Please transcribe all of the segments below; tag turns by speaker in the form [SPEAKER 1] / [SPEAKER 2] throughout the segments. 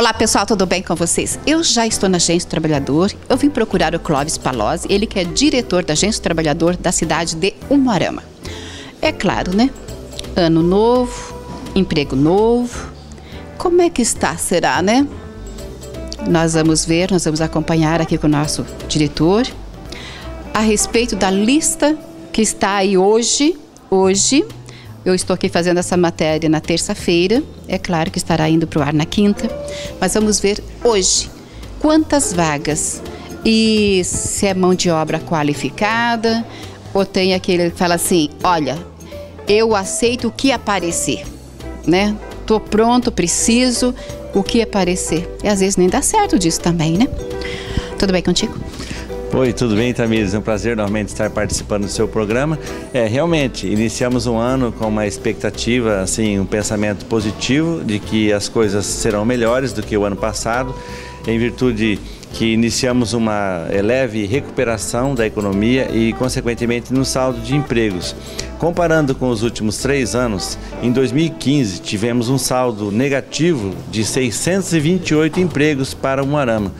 [SPEAKER 1] Olá pessoal, tudo bem com vocês? Eu já estou na Agência do Trabalhador. Eu vim procurar o Clóvis Palozzi, ele que é diretor da Agência do Trabalhador da cidade de Umuarama. É claro, né? Ano novo, emprego novo. Como é que está, será, né? Nós vamos ver, nós vamos acompanhar aqui com o nosso diretor a respeito da lista que está aí hoje, hoje, eu estou aqui fazendo essa matéria na terça-feira, é claro que estará indo para o ar na quinta, mas vamos ver hoje quantas vagas e se é mão de obra qualificada ou tem aquele que fala assim: olha, eu aceito o que aparecer, né? Tô pronto, preciso, o que aparecer. E às vezes nem dá certo disso também, né? Tudo bem contigo?
[SPEAKER 2] Oi, tudo bem, Tamires? É um prazer novamente estar participando do seu programa. É, realmente, iniciamos um ano com uma expectativa, assim, um pensamento positivo de que as coisas serão melhores do que o ano passado, em virtude que iniciamos uma leve recuperação da economia e, consequentemente, no saldo de empregos. Comparando com os últimos três anos, em 2015 tivemos um saldo negativo de 628 empregos para o Moarama.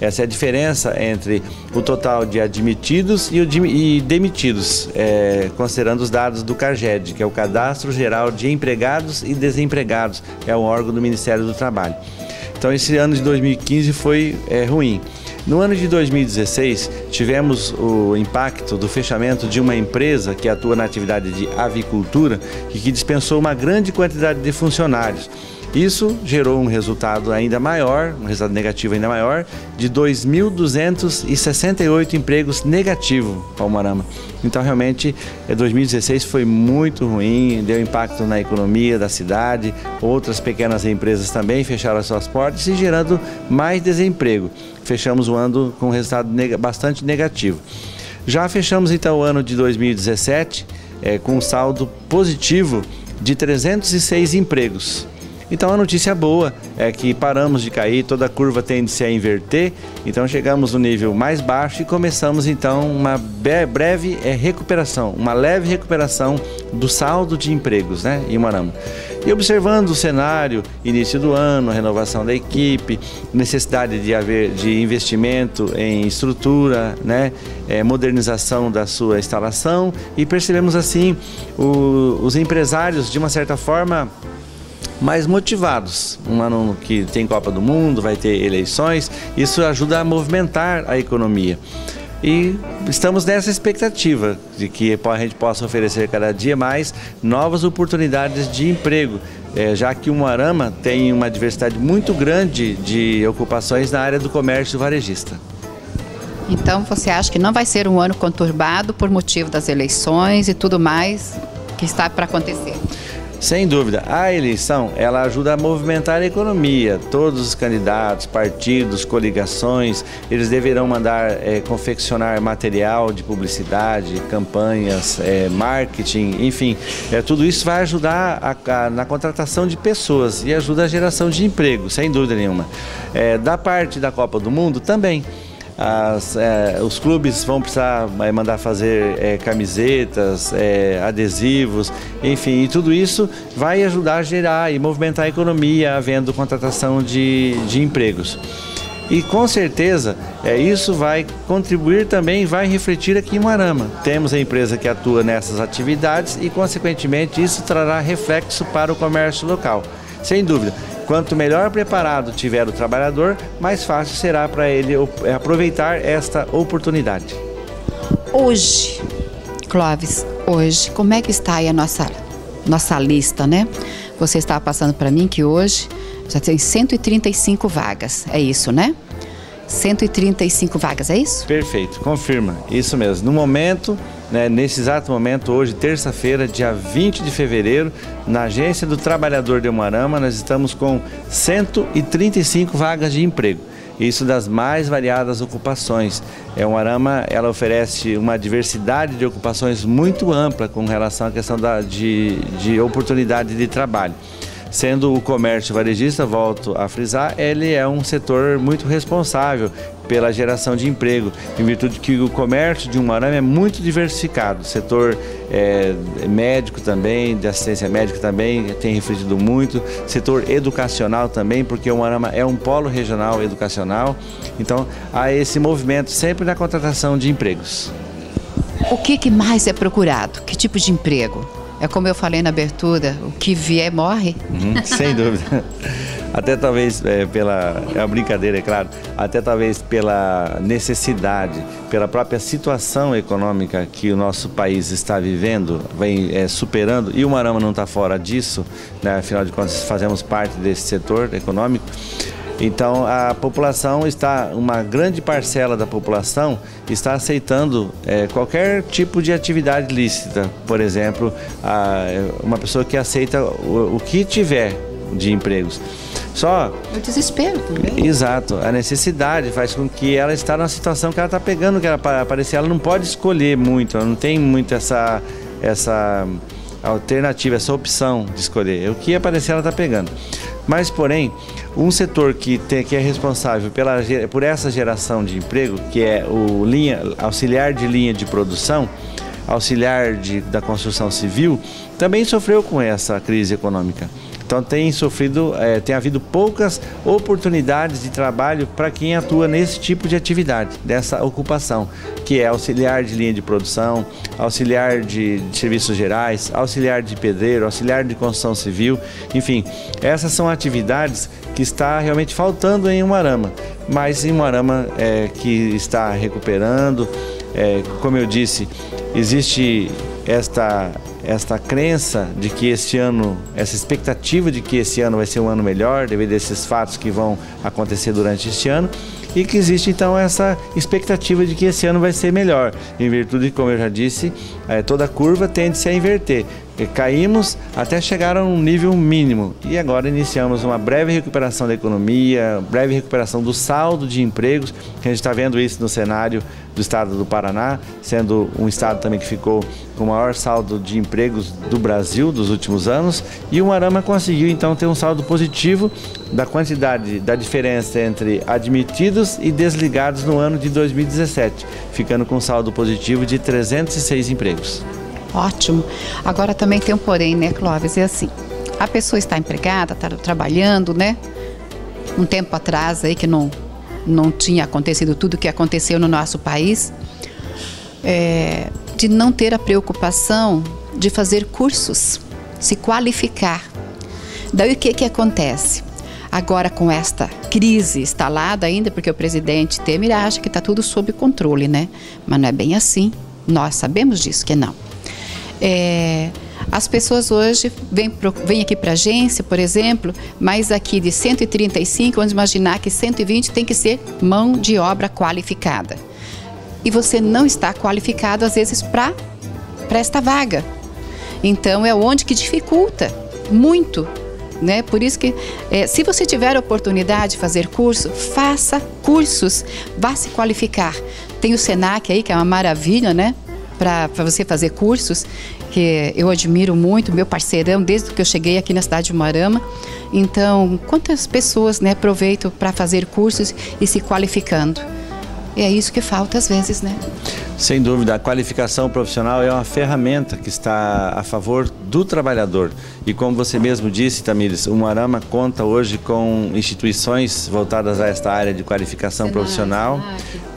[SPEAKER 2] Essa é a diferença entre o total de admitidos e, de, e demitidos, é, considerando os dados do CAGED, que é o Cadastro Geral de Empregados e Desempregados, é o órgão do Ministério do Trabalho. Então, esse ano de 2015 foi é, ruim. No ano de 2016, tivemos o impacto do fechamento de uma empresa que atua na atividade de avicultura e que dispensou uma grande quantidade de funcionários. Isso gerou um resultado ainda maior, um resultado negativo ainda maior, de 2.268 empregos negativos para o Marama. Então, realmente, 2016 é, foi muito ruim, deu impacto na economia da cidade, outras pequenas empresas também fecharam as suas portas e gerando mais desemprego. Fechamos o ano com um resultado bastante negativo. Já fechamos então o ano de 2017 é, com um saldo positivo de 306 empregos. Então a notícia boa é que paramos de cair, toda a curva tende-se a inverter, então chegamos no nível mais baixo e começamos então uma breve é, recuperação, uma leve recuperação do saldo de empregos né, em Marama. E observando o cenário, início do ano, renovação da equipe, necessidade de haver de investimento em estrutura, né, é, modernização da sua instalação e percebemos assim o, os empresários de uma certa forma mais motivados. Um ano que tem Copa do Mundo, vai ter eleições, isso ajuda a movimentar a economia. E estamos nessa expectativa de que a gente possa oferecer cada dia mais novas oportunidades de emprego, é, já que o Moarama tem uma diversidade muito grande de ocupações na área do comércio varejista.
[SPEAKER 1] Então você acha que não vai ser um ano conturbado por motivo das eleições e tudo mais que está para acontecer?
[SPEAKER 2] Sem dúvida, a eleição ela ajuda a movimentar a economia. Todos os candidatos, partidos, coligações, eles deverão mandar é, confeccionar material de publicidade, campanhas, é, marketing, enfim, é, tudo isso vai ajudar a, a, na contratação de pessoas e ajuda a geração de emprego, sem dúvida nenhuma. É, da parte da Copa do Mundo também. As, é, os clubes vão precisar mandar fazer é, camisetas, é, adesivos, enfim, e tudo isso vai ajudar a gerar e movimentar a economia, havendo contratação de, de empregos. E com certeza é, isso vai contribuir também, vai refletir aqui em Marama. Temos a empresa que atua nessas atividades e, consequentemente, isso trará reflexo para o comércio local. Sem dúvida. Quanto melhor preparado tiver o trabalhador, mais fácil será para ele é, aproveitar esta oportunidade.
[SPEAKER 1] Hoje, Clóvis, hoje, como é que está aí a nossa, nossa lista, né? Você estava passando para mim que hoje já tem 135 vagas, é isso, né? 135 vagas, é isso?
[SPEAKER 2] Perfeito, confirma, isso mesmo. No momento, né, nesse exato momento, hoje, terça-feira, dia 20 de fevereiro, na Agência do Trabalhador de Umarama, nós estamos com 135 vagas de emprego. Isso das mais variadas ocupações. É, o Arama ela oferece uma diversidade de ocupações muito ampla com relação à questão da, de, de oportunidade de trabalho. Sendo o comércio varejista, volto a frisar, ele é um setor muito responsável pela geração de emprego, em virtude que o comércio de Umuarama é muito diversificado. O setor é, médico também, de assistência médica também tem refletido muito, setor educacional também, porque o Umuarama é um polo regional educacional. Então há esse movimento sempre na contratação de empregos.
[SPEAKER 1] O que, que mais é procurado? Que tipo de emprego? É como eu falei na abertura, o que vier morre?
[SPEAKER 2] Uhum, sem dúvida. Até talvez é, pela. É uma brincadeira, é claro. Até talvez pela necessidade, pela própria situação econômica que o nosso país está vivendo, vem é, superando, e o Marama não está fora disso, né? afinal de contas, fazemos parte desse setor econômico. Então a população está, uma grande parcela da população está aceitando é, qualquer tipo de atividade lícita. Por exemplo, a, uma pessoa que aceita o, o que tiver de empregos. Só.
[SPEAKER 1] O desespero também.
[SPEAKER 2] Exato. A necessidade faz com que ela está numa situação que ela está pegando, que ela para aparecer, ela não pode escolher muito, ela não tem muito essa, essa alternativa, essa opção de escolher. O que aparecer ela está pegando. Mas, porém, um setor que, tem, que é responsável pela, por essa geração de emprego, que é o linha, auxiliar de linha de produção, auxiliar de, da construção civil, também sofreu com essa crise econômica. Então tem sofrido, é, tem havido poucas oportunidades de trabalho para quem atua nesse tipo de atividade, dessa ocupação, que é auxiliar de linha de produção, auxiliar de, de serviços gerais, auxiliar de pedreiro, auxiliar de construção civil, enfim, essas são atividades que está realmente faltando em Umarama, mas em Umarama é, que está recuperando, é, como eu disse, existe esta esta crença de que este ano, essa expectativa de que esse ano vai ser um ano melhor, devido a esses fatos que vão acontecer durante este ano, e que existe então essa expectativa de que esse ano vai ser melhor, em virtude, como eu já disse, é, toda curva tende-se a inverter caímos até chegar a um nível mínimo. E agora iniciamos uma breve recuperação da economia, breve recuperação do saldo de empregos, que a gente está vendo isso no cenário do estado do Paraná, sendo um estado também que ficou com o maior saldo de empregos do Brasil dos últimos anos, e o Arama conseguiu então ter um saldo positivo da quantidade da diferença entre admitidos e desligados no ano de 2017, ficando com um saldo positivo de 306 empregos.
[SPEAKER 1] Ótimo. Agora também tem um porém, né, Clóvis? É assim, a pessoa está empregada, está trabalhando, né? Um tempo atrás aí que não, não tinha acontecido tudo o que aconteceu no nosso país, é, de não ter a preocupação de fazer cursos, se qualificar. Daí o que, que acontece? Agora, com esta crise instalada ainda, porque o presidente Temer acha que está tudo sob controle, né? Mas não é bem assim. Nós sabemos disso que não. É, as pessoas hoje vêm, vêm aqui para a agência, por exemplo, mas aqui de 135, vamos imaginar que 120 tem que ser mão de obra qualificada. E você não está qualificado, às vezes, para esta vaga. Então, é onde que dificulta muito. Né? Por isso que, é, se você tiver a oportunidade de fazer curso, faça cursos, vá se qualificar. Tem o SENAC aí, que é uma maravilha, né? Para você fazer cursos, que eu admiro muito, meu parceirão, desde que eu cheguei aqui na cidade de Marama. Então, quantas pessoas né, aproveitam para fazer cursos e se qualificando? E é isso que falta às vezes, né?
[SPEAKER 2] Sem dúvida, a qualificação profissional é uma ferramenta que está a favor do trabalhador. E como você mesmo disse, Tamires, o Marama conta hoje com instituições voltadas a esta área de qualificação Senac, profissional.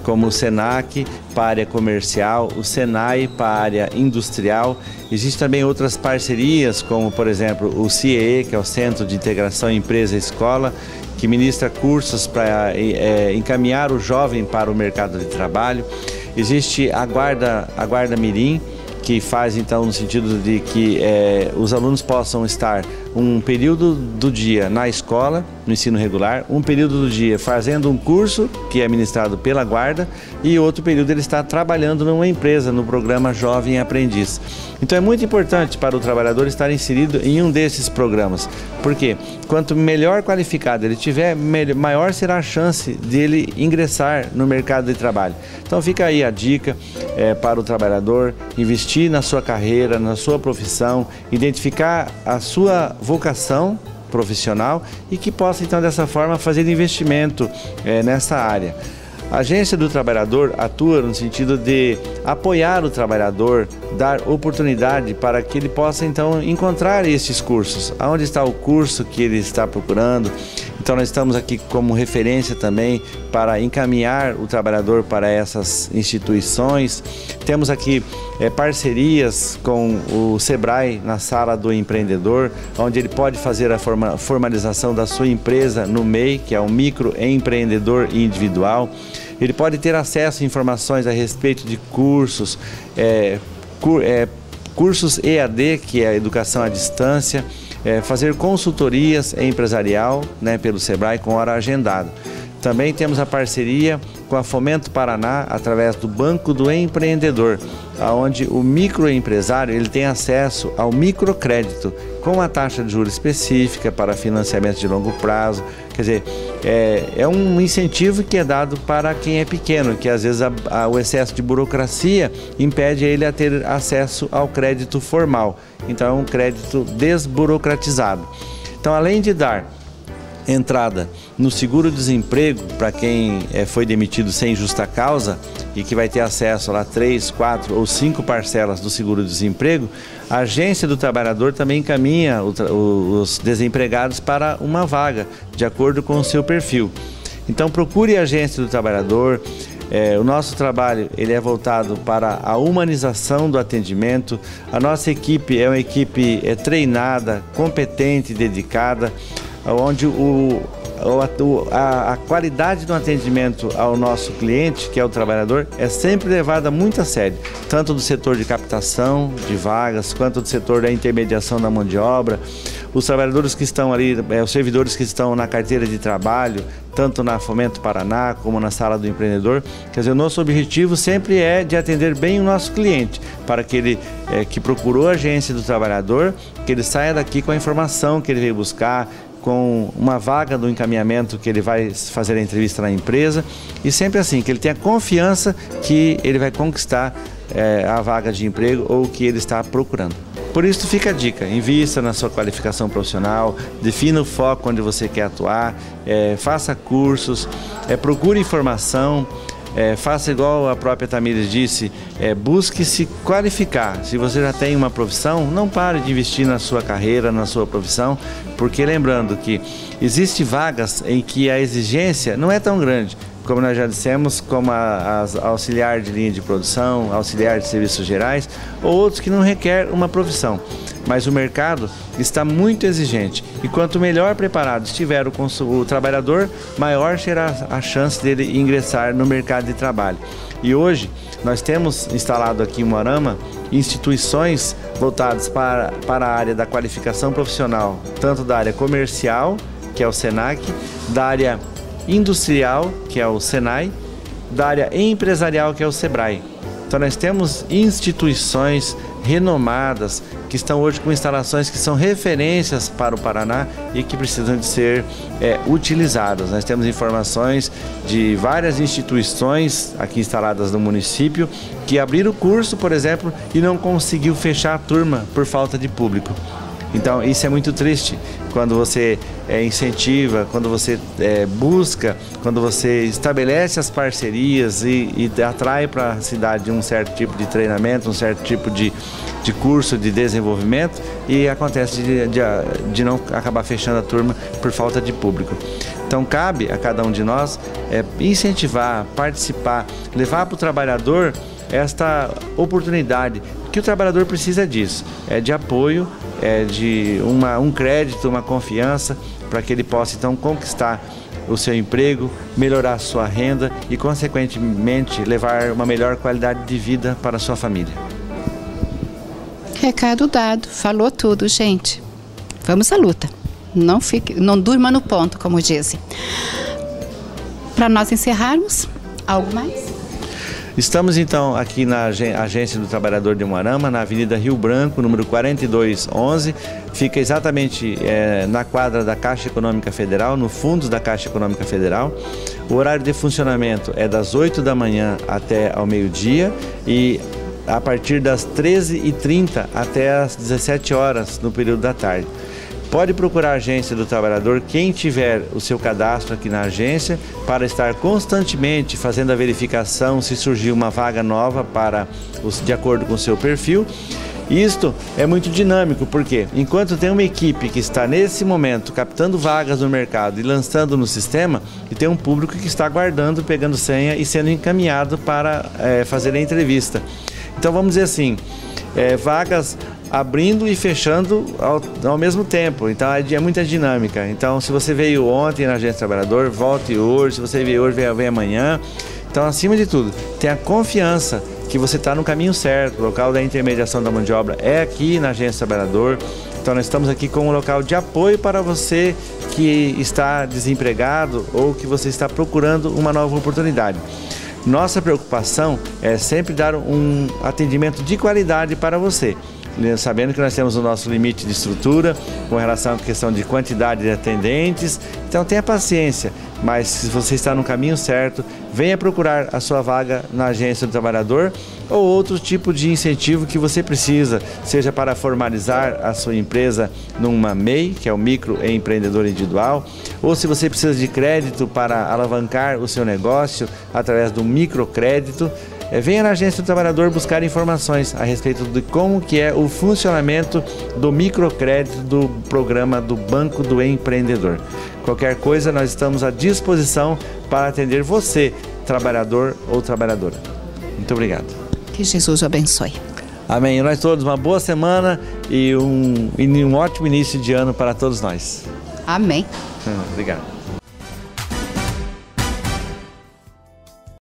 [SPEAKER 2] Como o SENAC para a área comercial, o SENAI para a área industrial. Existem também outras parcerias, como por exemplo o CIE, que é o Centro de Integração Empresa-Escola, que ministra cursos para é, encaminhar o jovem para o mercado de trabalho. Existe a Guarda, a Guarda Mirim, que faz então no sentido de que é, os alunos possam estar um período do dia na escola, no ensino regular, um período do dia fazendo um curso que é ministrado pela guarda e outro período ele está trabalhando numa empresa, no programa Jovem Aprendiz. Então é muito importante para o trabalhador estar inserido em um desses programas, porque quanto melhor qualificado ele tiver, maior será a chance dele ingressar no mercado de trabalho. Então fica aí a dica é, para o trabalhador investir na sua carreira, na sua profissão, identificar a sua vocação profissional e que possa então dessa forma fazer investimento é, nessa área. A agência do trabalhador atua no sentido de apoiar o trabalhador, dar oportunidade para que ele possa então encontrar esses cursos. Aonde está o curso que ele está procurando? Então nós estamos aqui como referência também para encaminhar o trabalhador para essas instituições. Temos aqui é, parcerias com o Sebrae na sala do empreendedor, onde ele pode fazer a forma, formalização da sua empresa no MEI, que é o microempreendedor individual. Ele pode ter acesso a informações a respeito de cursos, é, cur, é, cursos EAD, que é a educação à distância, é, fazer consultorias empresarial né, pelo Sebrae com hora agendada. Também temos a parceria com a Fomento Paraná através do Banco do Empreendedor, onde o microempresário ele tem acesso ao microcrédito com uma taxa de juros específica para financiamento de longo prazo. Quer dizer, é, é um incentivo que é dado para quem é pequeno, que às vezes a, a, o excesso de burocracia impede ele a ter acesso ao crédito formal. Então é um crédito desburocratizado. Então, além de dar entrada no seguro-desemprego para quem é, foi demitido sem justa causa e que vai ter acesso a três, quatro ou cinco parcelas do seguro-desemprego, a agência do trabalhador também encaminha os desempregados para uma vaga, de acordo com o seu perfil. Então procure a agência do trabalhador. É, o nosso trabalho ele é voltado para a humanização do atendimento. A nossa equipe é uma equipe é, treinada, competente, dedicada onde o, a, a, qualidade do atendimento ao nosso cliente, que é o trabalhador, é sempre levada muito a sério, tanto do setor de captação de vagas, quanto do setor da intermediação da mão de obra. Os trabalhadores que estão ali, é, os servidores que estão na carteira de trabalho, tanto na Fomento Paraná como na Sala do Empreendedor. Quer dizer, o nosso objetivo sempre é de atender bem o nosso cliente, para que ele é, que procurou a agência do trabalhador, que ele saia daqui com a informação que ele veio buscar, com uma vaga do encaminhamento que ele vai fazer a entrevista na empresa e sempre assim, que ele tenha confiança que ele vai conquistar é, a vaga de emprego ou que ele está procurando. Por isso fica a dica, invista na sua qualificação profissional, defina o foco onde você quer atuar, é, faça cursos, é, procure informação, é, faça igual a própria Tamires disse, é, busque se qualificar. Se você já tem uma profissão, não pare de investir na sua carreira, na sua profissão, porque lembrando que existe vagas em que a exigência não é tão grande, como nós já dissemos, como a, a, auxiliar de linha de produção, auxiliar de serviços gerais, ou outros que não requer uma profissão. Mas o mercado está muito exigente e quanto melhor preparado estiver o, o trabalhador, maior será a chance dele ingressar no mercado de trabalho. E hoje nós temos instalado aqui em Moarama instituições voltadas para, para a área da qualificação profissional, tanto da área comercial, que é o SENAC, da área industrial, que é o SENAI, da área empresarial, que é o SEBRAE. Então nós temos instituições renomadas que estão hoje com instalações que são referências para o Paraná e que precisam de ser é, utilizadas. Nós temos informações de várias instituições aqui instaladas no município que abriram o curso, por exemplo, e não conseguiu fechar a turma por falta de público. Então isso é muito triste quando você é, incentiva, quando você é, busca, quando você estabelece as parcerias e, e atrai para a cidade um certo tipo de treinamento, um certo tipo de, de curso de desenvolvimento e acontece de, de, de não acabar fechando a turma por falta de público. Então cabe a cada um de nós é, incentivar, participar, levar para o trabalhador esta oportunidade, que o trabalhador precisa disso, é de apoio, é de uma, um crédito, uma confiança, para que ele possa então conquistar o seu emprego, melhorar a sua renda e, consequentemente, levar uma melhor qualidade de vida para a sua família.
[SPEAKER 1] Recado dado, falou tudo, gente. Vamos à luta. Não fique, não durma no ponto, como dizem. Para nós encerrarmos, algo mais?
[SPEAKER 2] Estamos então aqui na Agência do Trabalhador de Moarama, na Avenida Rio Branco, número 4211. Fica exatamente é, na quadra da Caixa Econômica Federal, no fundo da Caixa Econômica Federal. O horário de funcionamento é das 8 da manhã até ao meio-dia e a partir das 13h30 até as 17 horas no período da tarde. Pode procurar a agência do trabalhador, quem tiver o seu cadastro aqui na agência, para estar constantemente fazendo a verificação se surgiu uma vaga nova para os, de acordo com o seu perfil. Isto é muito dinâmico, porque enquanto tem uma equipe que está nesse momento captando vagas no mercado e lançando no sistema, e tem um público que está aguardando, pegando senha e sendo encaminhado para é, fazer a entrevista. Então vamos dizer assim, é, vagas abrindo e fechando ao, ao, mesmo tempo. Então é, é, muita dinâmica. Então se você veio ontem na Agência Trabalhador, volte hoje. Se você veio hoje, vem, amanhã. Então, acima de tudo, tenha confiança que você está no caminho certo. O local da intermediação da mão de obra é aqui na Agência Trabalhador. Então, nós estamos aqui como um local de apoio para você que está desempregado ou que você está procurando uma nova oportunidade. Nossa preocupação é sempre dar um atendimento de qualidade para você sabendo que nós temos o nosso limite de estrutura com relação à questão de quantidade de atendentes. Então tenha paciência, mas se você está no caminho certo, venha procurar a sua vaga na agência do trabalhador ou outro tipo de incentivo que você precisa, seja para formalizar a sua empresa numa MEI, que é o micro empreendedor individual, ou se você precisa de crédito para alavancar o seu negócio através do microcrédito, venha na Agência do Trabalhador buscar informações a respeito de como que é o funcionamento do microcrédito do programa do Banco do Empreendedor. Qualquer coisa, nós estamos à disposição para atender você, trabalhador ou trabalhadora. Muito obrigado.
[SPEAKER 1] Que Jesus abençoe.
[SPEAKER 2] Amém. E nós todos, uma boa semana e um, e um ótimo início de ano para todos nós.
[SPEAKER 1] Amém.
[SPEAKER 2] Obrigado.